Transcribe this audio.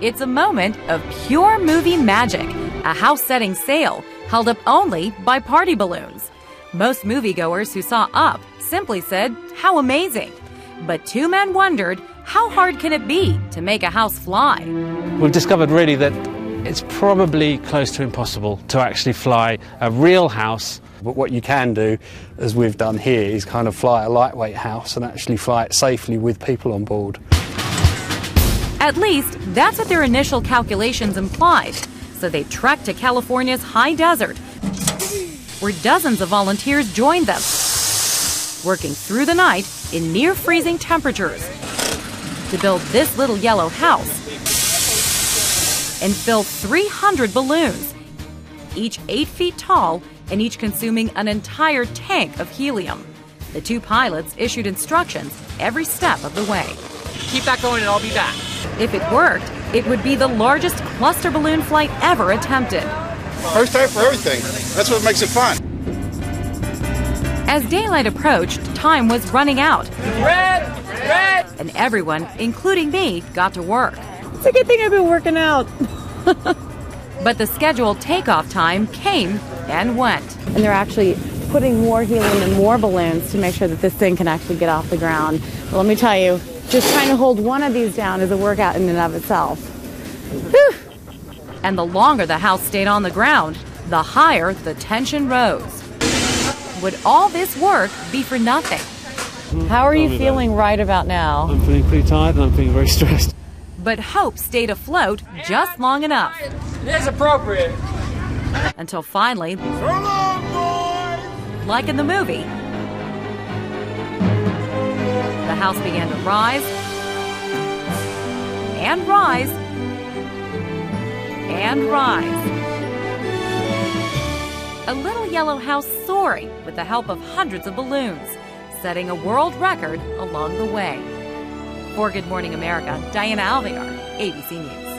It's a moment of pure movie magic, a house setting sail held up only by party balloons. Most moviegoers who saw Up simply said, How amazing! But two men wondered, How hard can it be to make a house fly? We've discovered really that it's probably close to impossible to actually fly a real house. But what you can do, as we've done here, is kind of fly a lightweight house and actually fly it safely with people on board. At least, that's what their initial calculations implied. So they trekked to California's high desert, where dozens of volunteers joined them, working through the night in near freezing temperatures to build this little yellow house and fill 300 balloons, each 8 feet tall and each consuming an entire tank of helium. The two pilots issued instructions every step of the way. Keep that going and I'll be back. If it worked, it would be the largest cluster balloon flight ever attempted. First time for everything. That's what makes it fun. As daylight approached, time was running out. Red! Red! And everyone, including me, got to work. It's a good thing I've been working out. but the scheduled takeoff time came and went. And they're actually putting more helium in more balloons to make sure that this thing can actually get off the ground. But let me tell you, just trying to hold one of these down is a workout in and of itself. Whew. And the longer the house stayed on the ground, the higher the tension rose. Would all this work be for nothing? How are you feeling right about now? I'm feeling pretty tired and I'm feeling very stressed. But hope stayed afloat just long enough. It is appropriate. Until finally, like in the movie, house began to rise and rise and rise. A little yellow house soaring with the help of hundreds of balloons, setting a world record along the way. For Good Morning America, Diana Alvear, ABC News.